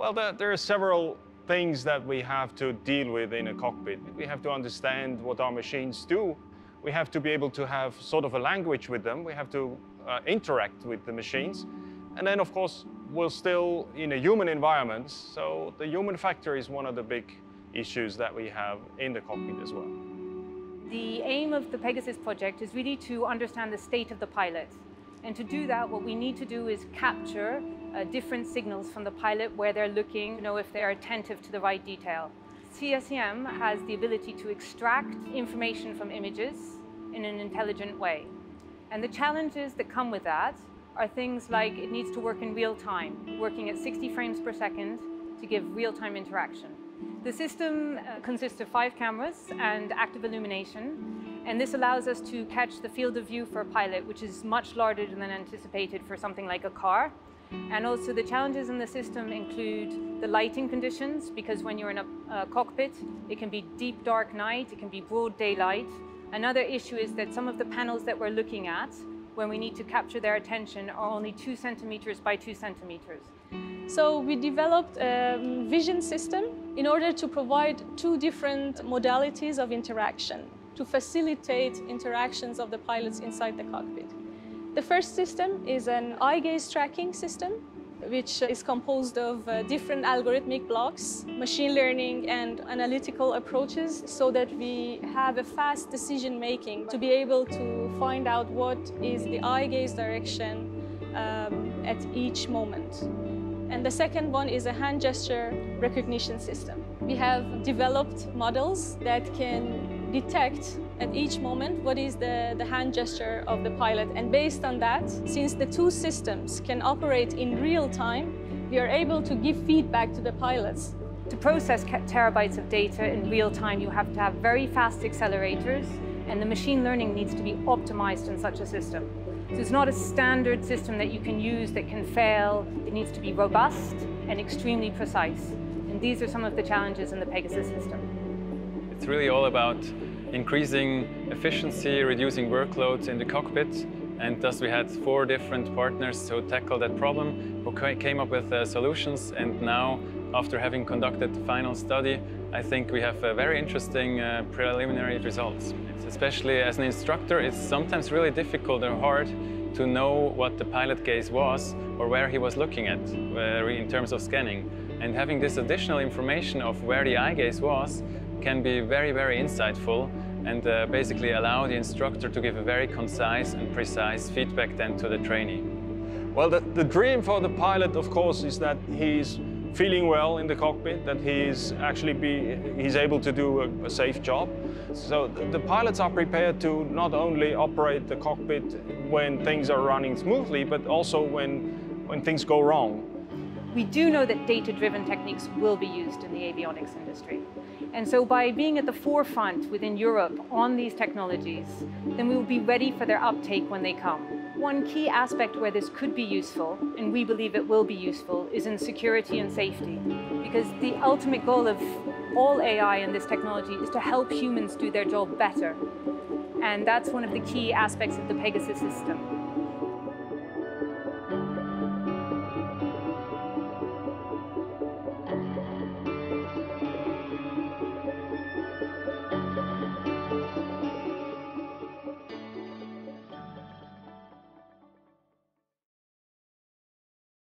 Well, there, there are several things that we have to deal with in a cockpit. We have to understand what our machines do. We have to be able to have sort of a language with them. We have to uh, interact with the machines. And then, of course, we're still in a human environment. So the human factor is one of the big issues that we have in the cockpit as well. The aim of the PEGGASUS project is really to understand the state of the pilot. And to do that, what we need to do is capture uh, different signals from the pilot where they're looking to know if they're attentive to the right detail. CSEM has the ability to extract information from images in an intelligent way. And the challenges that come with that are things like it needs to work in real time, working at 60 frames per second to give real-time interaction. The system uh, consists of five cameras and active illumination, and this allows us to catch the field of view for a pilot, which is much larger than anticipated for something like a car. And also the challenges in the system include the lighting conditions, because when you're in a, a cockpit, it can be deep dark night, it can be broad daylight. Another issue is that some of the panels that we're looking at, when we need to capture their attention, are only two centimeters by two centimeters. So we developed a vision system in order to provide two different modalities of interaction to facilitate interactions of the pilots inside the cockpit. The first system is an eye gaze tracking system, which is composed of uh, different algorithmic blocks, machine learning and analytical approaches so that we have a fast decision making to be able to find out what is the eye gaze direction um, at each moment. And the second one is a hand gesture recognition system. We have developed models that can detect at each moment what is the, the hand gesture of the pilot. And based on that, since the two systems can operate in real time, we are able to give feedback to the pilots. To process terabytes of data in real time, you have to have very fast accelerators, and the machine learning needs to be optimized in such a system. So it's not a standard system that you can use that can fail. It needs to be robust and extremely precise. And these are some of the challenges in the PEGGASUS system. It's really all about increasing efficiency, reducing workloads in the cockpit. And thus we had four different partners to tackle that problem who came up with uh, solutions. And now, after having conducted the final study, I think we have uh, very interesting uh, preliminary results. Especially as an instructor, it's sometimes really difficult or hard to know what the pilot gaze was or where he was looking at uh, in terms of scanning. And having this additional information of where the eye gaze was can be very, very insightful and uh, basically allow the instructor to give a very concise and precise feedback then to the trainee. Well, the, the dream for the pilot, of course, is that he's feeling well in the cockpit, that he's actually be, he's able to do a, a safe job. So the, pilots are prepared to not only operate the cockpit when things are running smoothly, but also when, when things go wrong. We do know that data-driven techniques will be used in the avionics industry. And so by being at the forefront within Europe on these technologies, then we will be ready for their uptake when they come. One key aspect where this could be useful, and we believe it will be useful, is in security and safety. Because the ultimate goal of all AI and this technology is to help humans do their job better. And that's one of the key aspects of the PEGGASUS system.